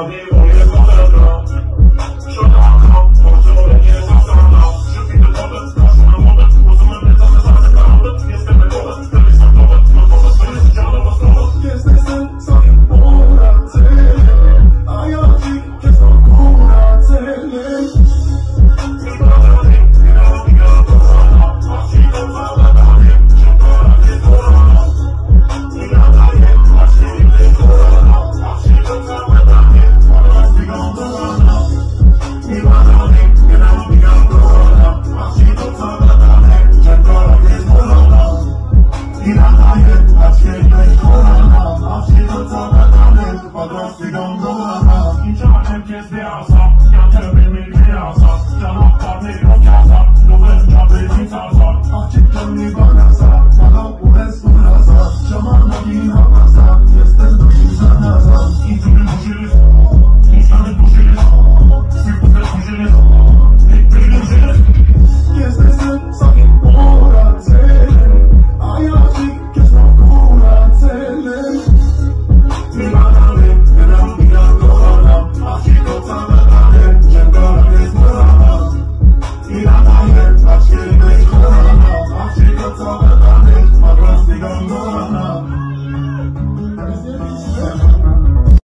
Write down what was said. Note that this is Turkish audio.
I'll var ne yok yasa, yolunca benim sarsa Açıktan mi bana sa, bana God's